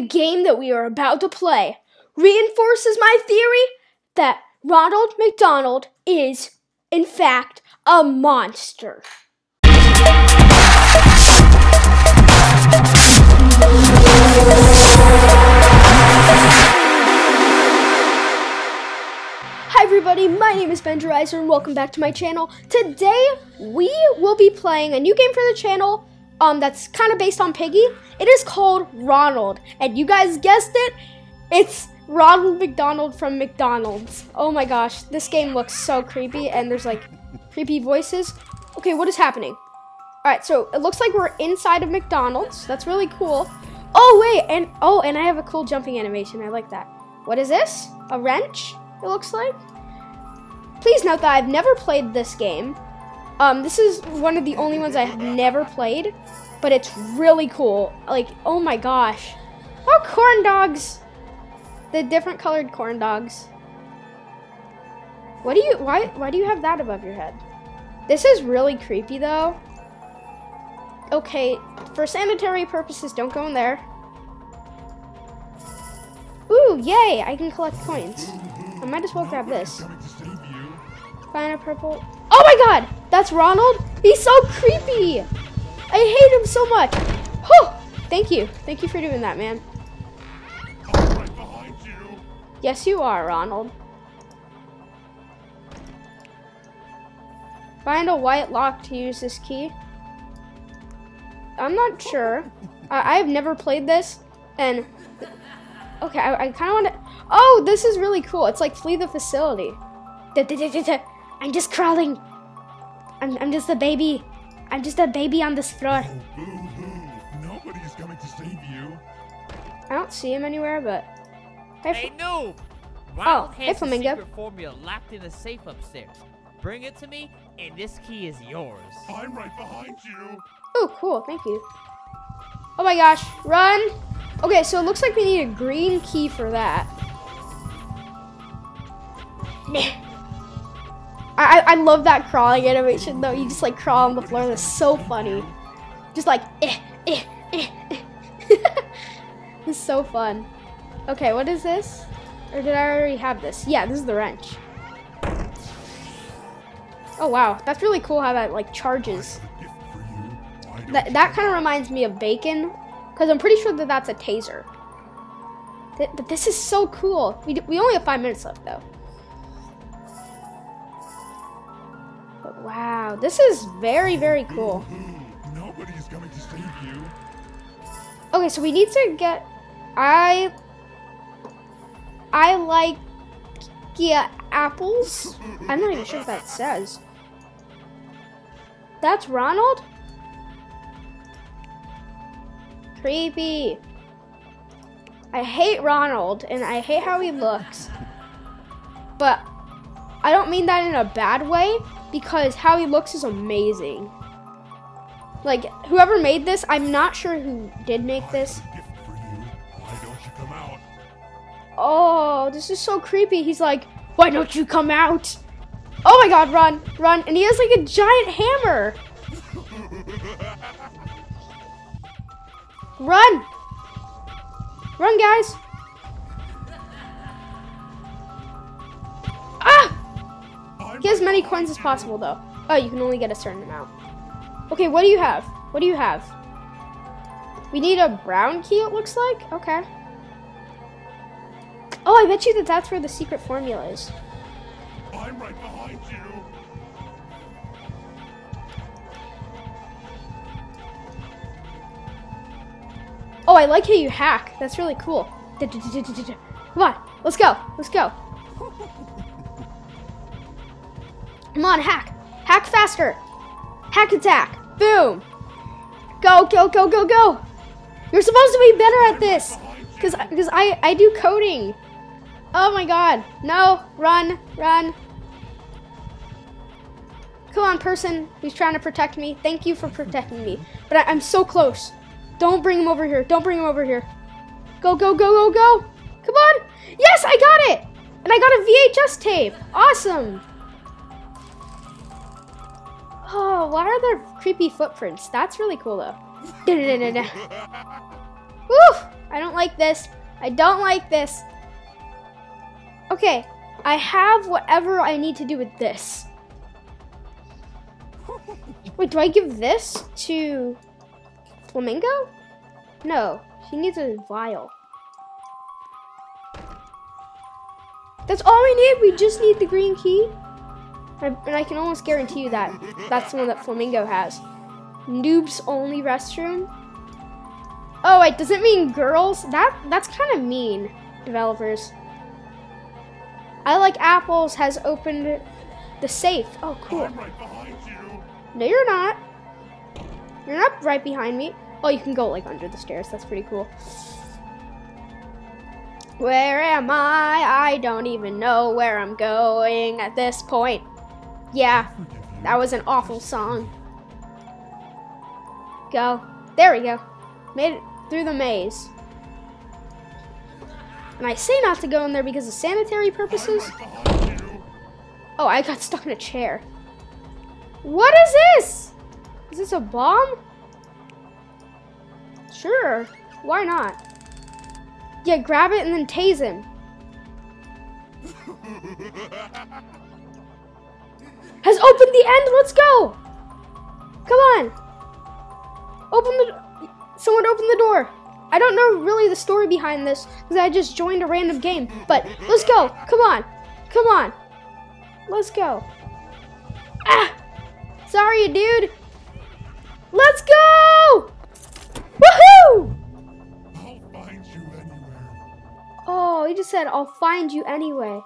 The game that we are about to play reinforces my theory that Ronald McDonald is, in fact, a monster. Hi everybody, my name is Benjerizer and welcome back to my channel. Today we will be playing a new game for the channel um, that's kind of based on Piggy. It is called Ronald, and you guys guessed it, it's Ronald McDonald from McDonald's. Oh my gosh, this game looks so creepy, and there's like creepy voices. Okay, what is happening? All right, so it looks like we're inside of McDonald's. That's really cool. Oh wait, and oh, and I have a cool jumping animation. I like that. What is this? A wrench? It looks like. Please note that I've never played this game. Um, this is one of the only ones I have never played, but it's really cool. Like, oh my gosh. Oh, corn dogs! The different colored corn dogs. What do you, why, why do you have that above your head? This is really creepy though. Okay, for sanitary purposes, don't go in there. Ooh, yay, I can collect coins. I might as well grab this. Find a purple. Oh my god! That's Ronald? He's so creepy! I hate him so much. Whew! Thank you. Thank you for doing that, man. Yes, you are, Ronald. Find a white lock to use this key. I'm not sure. I I've never played this, and okay, I, I kind of want to. Oh, this is really cool. It's like flee the facility. I'm just crawling. I'm, I'm just a baby. I'm just a baby on this floor. Oh, boo-hoo. Nobody's coming to save you. I don't see him anywhere, but. Hey, Hey, Fl- noob! Oh, Ronald hey, has a Flamingo. secret formula locked in a safe upstairs. Bring it to me, and this key is yours. I'm right behind you. Oh, cool. Thank you. Oh my gosh. Run. Okay, so it looks like we need a green key for that. I, I love that crawling animation though. You just like crawl on the floor. That's so funny. Just like eh, eh, eh, eh. it's so fun. Okay, what is this? Or did I already have this? Yeah, this is the wrench. Oh wow, that's really cool how that like charges. That, that kind of reminds me of bacon, because I'm pretty sure that that's a taser. Th- but this is so cool. We, we only have five minutes left, though. Wow, this is very, very cool. Mm-hmm. Nobody's coming to save you. Okay, so we need to get. I. I like. Yeah, apples. I'm not even sure what that says. That's Ronald? Creepy. I hate Ronald and I hate how he looks. But I don't mean that in a bad way because how he looks is amazing. Like, whoever made this, I'm not sure who did make this. A gift for you. Why don't you come out? Oh, this is so creepy. He's like, why don't you come out? Oh my god, run, run. And he has like a giant hammer. Run. Run, guys. Get as many coins as possible, though. Oh, you can only get a certain amount. Okay, what do you have? What do you have? We need a brown key, it looks like. Okay. Oh, I bet you that that's where the secret formula is. I'm right behind you. Oh, I like how you hack. That's really cool. Come on, let's go. Let's go. Come on, hack. Hack faster. Hack attack. Boom. Go, go, go, go, go. You're supposed to be better at this. Because because I, I do coding. Oh my god. No. Run. Run. Come on, person who's trying to protect me. Thank you for protecting me. But I, I'm so close. Don't bring him over here. Don't bring him over here. Go, go, go, go, go. Come on. Yes, I got it. And I got a VHS tape. Awesome. Oh, why are there creepy footprints? That's really cool, though. Woo! I don't like this. I don't like this. Okay, I have whatever I need to do with this. Wait, do I give this to Flamingo? No, she needs a vial. That's all we need. We just need the green key. And I can almost guarantee you that that's the one that Flamingo has. Noobs only restroom. Oh wait, does it mean girls? That that's kind of mean, developers. I like apples has opened the safe. Oh, cool. Right you. No, you're not. You're not right behind me. Oh, you can go like under the stairs. That's pretty cool. Where am I? I don't even know where I'm going at this point. Yeah, that was an awful song. Go. There we go. Made it through the maze. And I say not to go in there because of sanitary purposes. Oh, I got stuck in a chair. What is this? Is this a bomb? Sure. Why not? Yeah, grab it and then tase him. Has opened the end. Let's go. Come on. Open the. Someone open the door. I don't know really the story behind this because I just joined a random game. But let's go. Come on. Come on. Let's go. Ah! Sorry, dude. Let's go! Woohoo! I'll find you anywhere. Oh, he just said, I'll find you anyway.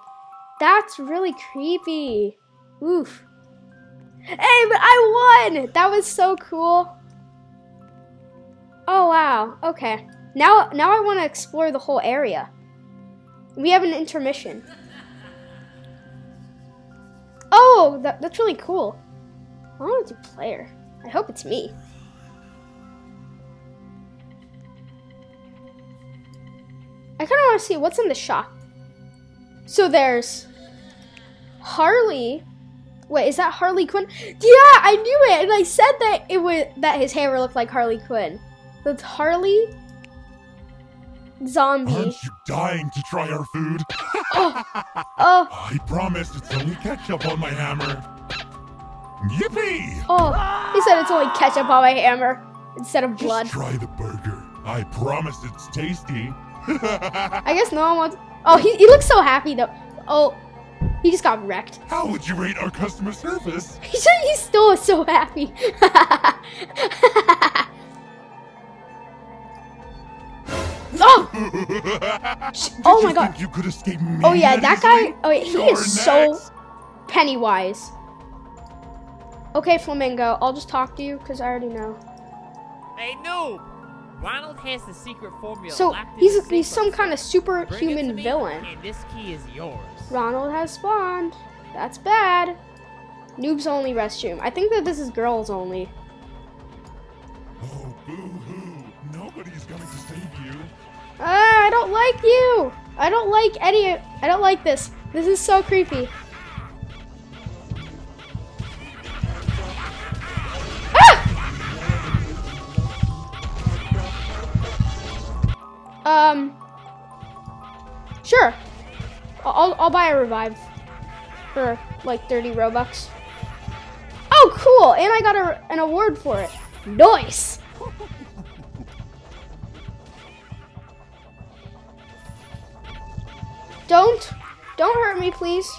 That's really creepy. Oof. Hey, but I won! That was so cool. Oh, wow. Okay. Now, now I want to explore the whole area. We have an intermission. Oh, that, that's really cool. I want to do player. I hope it's me. I kind of want to see what's in the shop. So there's Harley. Wait, is that Harley Quinn? Yeah, I knew it, and I said that it was that his hair looked like Harley Quinn. That's Harley Zombie. Aren't you dying to try our food? Oh, oh, I promised it's only ketchup on my hammer. Yippee! oh! He said it's only ketchup on my hammer instead of blood. Just try the burger. I promise it's tasty. I guess no one wants. Oh, he, he looks so happy though. Oh, he just got wrecked. How would you rate our customer service? He said he's still so happy. oh! Did oh you my God. Think you could escape me Oh yeah, that guy. Oh, yeah, he You're is so. Pennywise. Okay, Flamingo, I'll just talk to you because I already know. Hey, noob! Ronald has the secret formula. So he's he's safe some kind of Bring it to superhuman villain. And this key is yours. Ronald has spawned. That's bad. Noobs only restroom. I think that this is girls only. Oh, boo-hoo. Nobody's coming to save you. Ah, I don't like you. I don't like any. I don't like this. This is so creepy. Um. Sure. I'll I'll buy a revive for like 30 robux. Oh, cool! And I got a, an award for it. Nice. Don't, don't hurt me, please.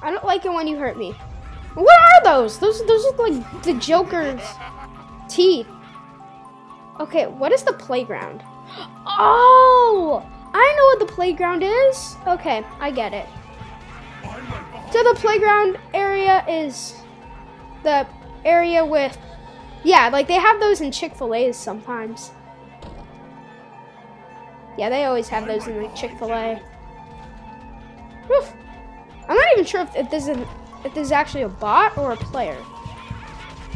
I don't like it when you hurt me. What are those? Those, those look like the Joker's teeth. Okay, what is the playground? Oh, I know what the playground is. Okay, I get it. So the playground area is the area with, yeah, like they have those in Chick Fil A's sometimes. Yeah, they always have those in the Chick Fil A. Oof. I'm not even sure if, if this is if this is actually a bot or a player.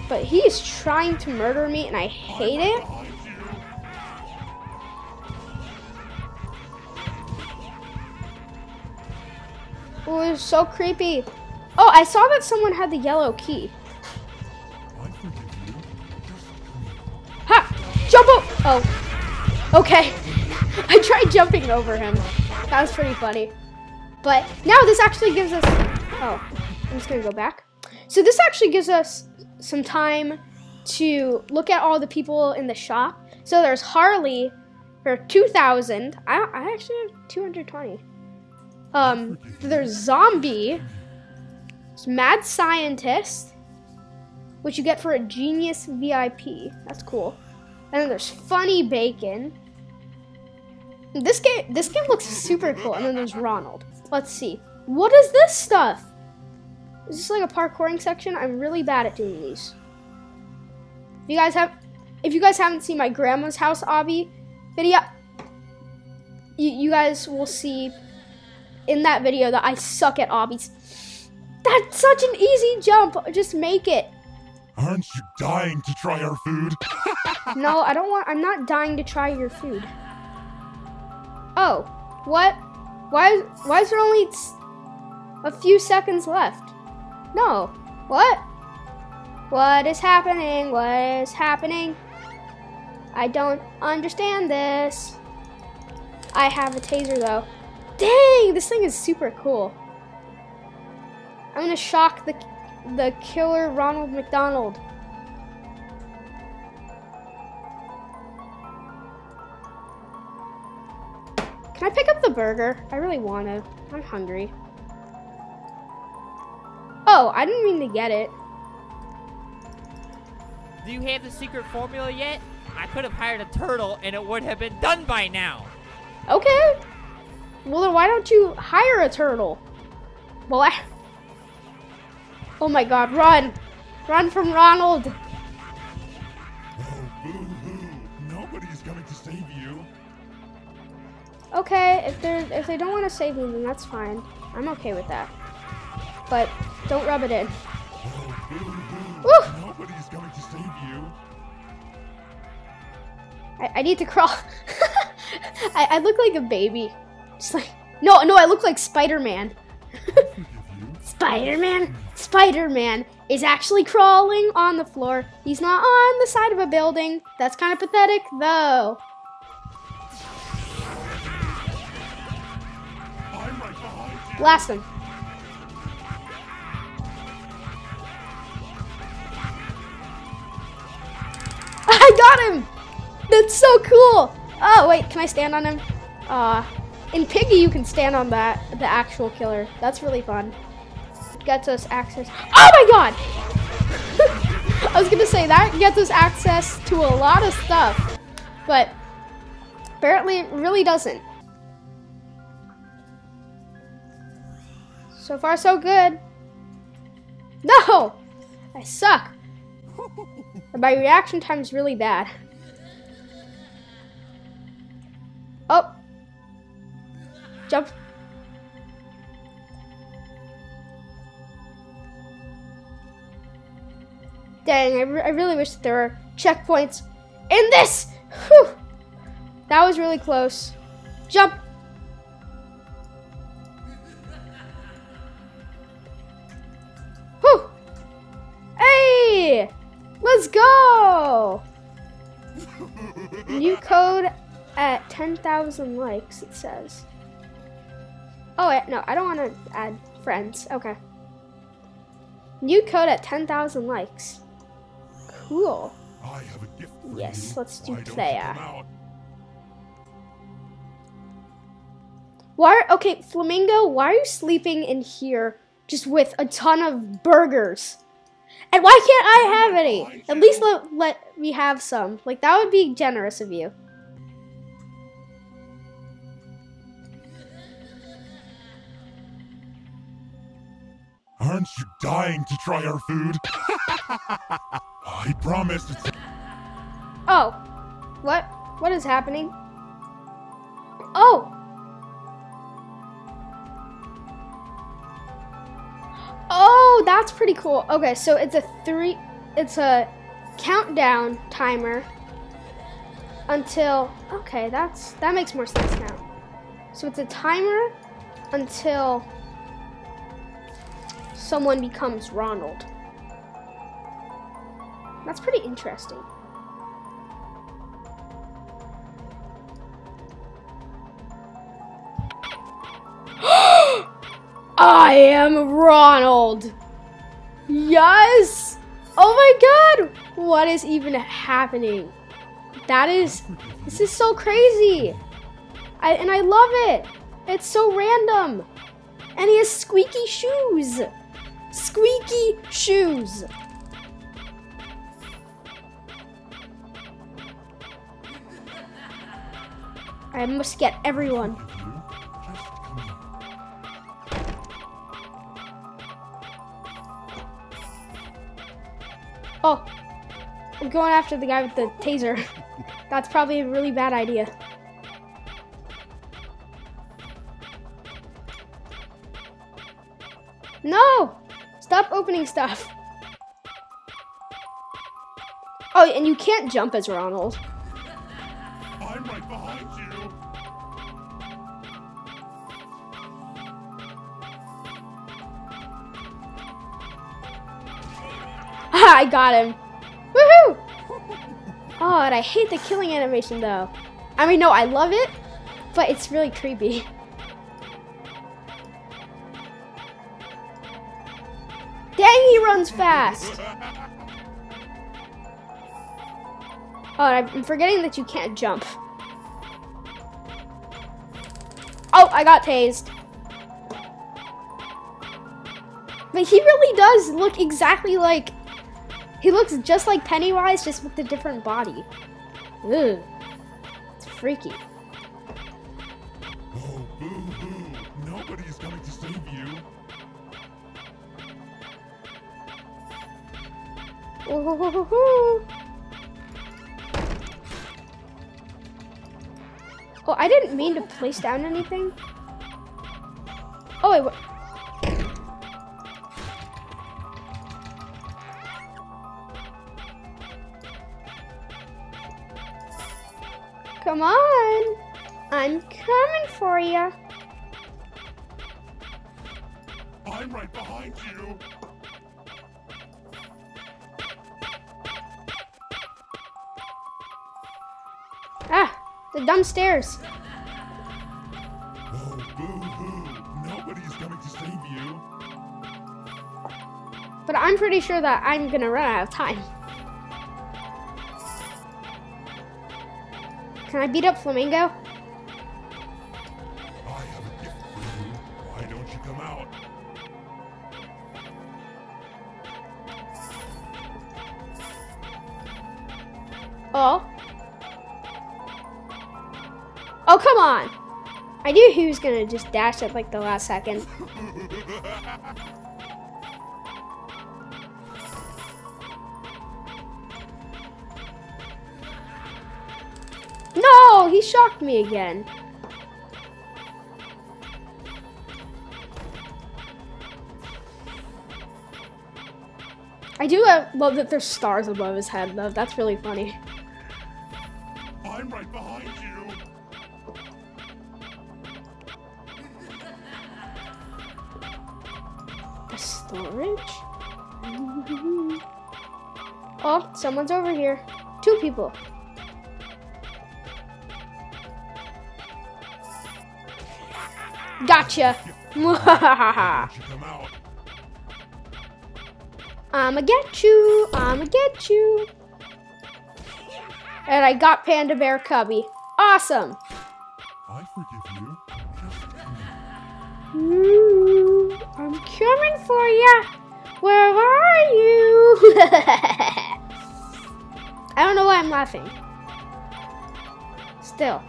But he is trying to murder me, and I hate it. You. Oh, so creepy. Oh, I saw that someone had the yellow key. Ha! Jump up! Oh. Okay. I tried jumping over him. That was pretty funny. But now this actually gives us. Oh, I'm just gonna go back. So this actually gives us some time to look at all the people in the shop. So there's Harley for 2,000. I, I actually have 220. Um, there's Zombie. Mad Scientist, which you get for a Genius VIP. That's cool. And then there's Funny Bacon. This game, this game looks super cool. And then there's Ronald. Let's see. What is this stuff? Is this like a parkouring section? I'm really bad at doing these. If you guys have, if you guys haven't seen my grandma's house obby video, you, you guys will see in that video that I suck at obbies. That's such an easy jump. Just make it. Aren't you dying to try our food? No, I don't want. I'm not dying to try your food. Oh, what? Why? Why is there only a few seconds left? No. What? What is happening? What is happening? I don't understand this. I have a taser though. Dang, this thing is super cool. I'm gonna shock the the killer Ronald McDonald. Can I pick up the burger? I really want to. I'm hungry. Oh, I didn't mean to get it. Do you have the secret formula yet? I could have hired a turtle and it would have been done by now. Okay. Well, then why don't you hire a turtle? Well, I... Oh my god, run! Run from Ronald! Nobody's coming to save you. Okay, if they if they don't want to save me, then that's fine. I'm okay with that. But don't rub it in. Woo! Nobody's coming to save you. I, I need to crawl. I, I look like a baby. Just like no, no, I look like Spider-Man. Spider-Man, Spider-Man is actually crawling on the floor. He's not on the side of a building. That's kind of pathetic, though. Right. Blast him. I got him! That's so cool! Oh, wait, can I stand on him? Uh, in Piggy, you can stand on that, the actual killer. That's really fun. Gets us access. Oh my god! I was gonna say, that gets us access to a lot of stuff. But, apparently it really doesn't. So far, so good. No! I suck. My reaction time is really bad. Jump. Dang, I, re- I really wish there were checkpoints in this! Whew. That was really close. Jump! Whew. Hey! Let's go! New code at 10,000 likes, it says. Oh, wait, no, I don't want to add friends. Okay. New code at 10,000 likes. Cool. I have a gift for Yes, you. let's do Why player. Why? Are, okay, Flamingo, why are you sleeping in here just with a ton of burgers? And why can't I have any? At least let, let me have some. Like, that would be generous of you. Aren't you dying to try our food? I promised it's Oh, what? What is happening? Oh! Oh, that's pretty cool. Okay, so it's a three, it's a countdown timer until. Okay, that's that makes more sense now. So it's a timer until someone becomes Ronald. That's pretty interesting. I am Ronald. Yes. Oh my god. What is even happening? That is this is so crazy. I, and I love it. It's so random. And he has squeaky shoes. Squeaky shoes. I must get everyone. Oh, I'm going after the guy with the taser. That's probably a really bad idea. Opening stuff. Oh, and you can't jump as Ronald. I'm right behind you. I got him. Woohoo! Oh, and I hate the killing animation though. I mean, no, I love it, but it's really creepy. Runs fast. Oh, I'm forgetting that you can't jump. Oh, I got tased. But he really does look exactly like he looks just like Pennywise, just with a different body. Ugh. It's freaky. Oh, I didn't mean to place down anything. Oh, wait. What? Come on. I'm coming for you. I'm right behind you. Ah, the dumb stairs. Oh, boo hoo. Nobody's coming to save you. But I'm pretty sure that I'm gonna run out of time. Can I beat up Flamingo? He was gonna just dash at like the last second. No, he shocked me again. I do love that there's stars above his head, though. That's really funny. Someone's over here. Two people. Gotcha. I'ma get you. I'ma get you. And I got Panda Bear Cubby. Awesome. I forgive you. Ooh, I'm coming for ya. Where are you? I don't know why I'm laughing. Still.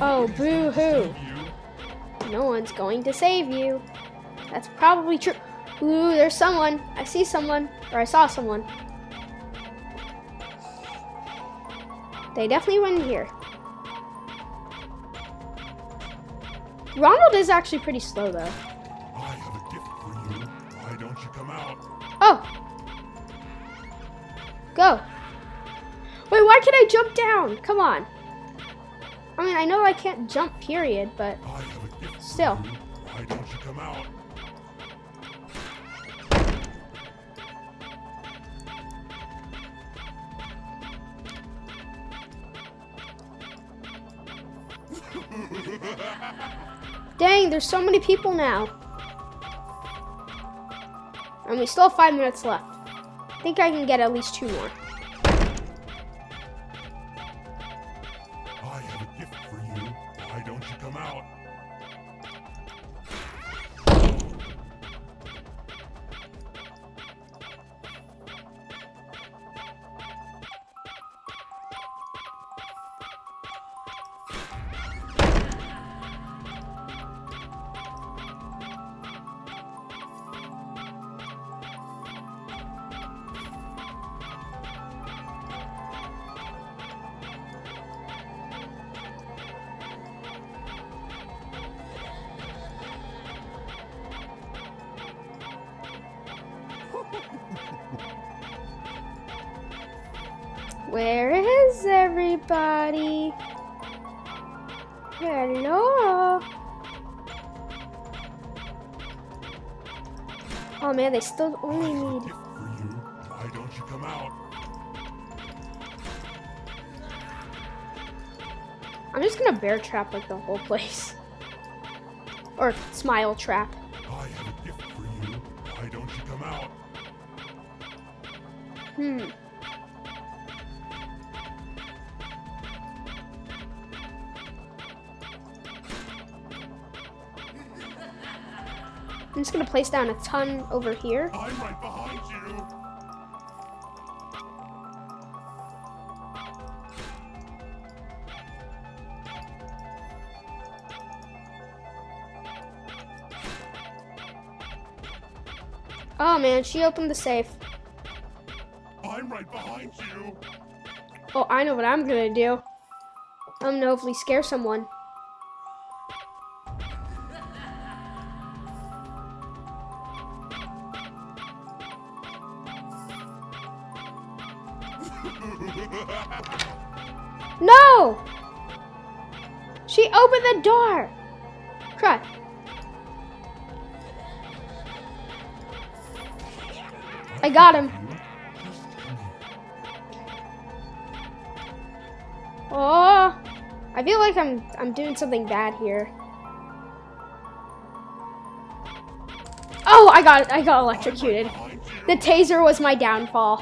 Oh, boo hoo. No one's going to save you. That's probably true. Ooh, there's someone. I see someone. Or I saw someone. They definitely went here. Ronald is actually pretty slow though. Down? Come on. I mean, I know I can't jump, period, but I have a gift for Still. Why don't you come out? Dang, there's so many people now. And we still have five minutes left. I think I can get at least two more. Where is everybody? Hello? Oh man, they still only I have a need. for you. Why don't you come out? I'm just gonna bear trap like the whole place. Or smile trap. I have a gift for you. Why don't you come out? Hmm. I'm just gonna place down a ton over here. I'm right behind you. Oh man, she opened the safe. I'm right behind you. Oh, I know what I'm gonna do. I'm gonna hopefully scare someone. Door! Cry. I got him. Oh, I feel like I'm I'm doing something bad here. Oh, I got I got electrocuted. The taser was my downfall.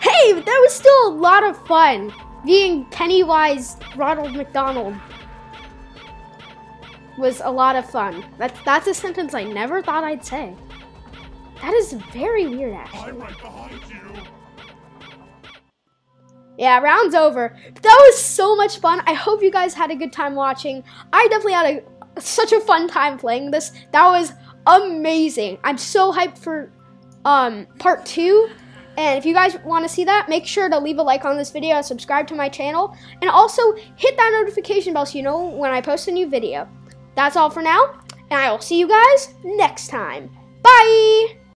Hey, that was still a lot of fun. Being Pennywise Ronald McDonald was a lot of fun. That's that's a sentence I never thought I'd say. That is very weird, actually. I'm right behind you. Yeah, round's over. That was so much fun. I hope you guys had a good time watching. I definitely had a such a fun time playing this. That was amazing. I'm so hyped for um part 2. And if you guys want to see that, make sure to leave a like on this video and subscribe to my channel. And also hit that notification bell so you know when I post a new video. That's all for now, and I will see you guys next time. Bye!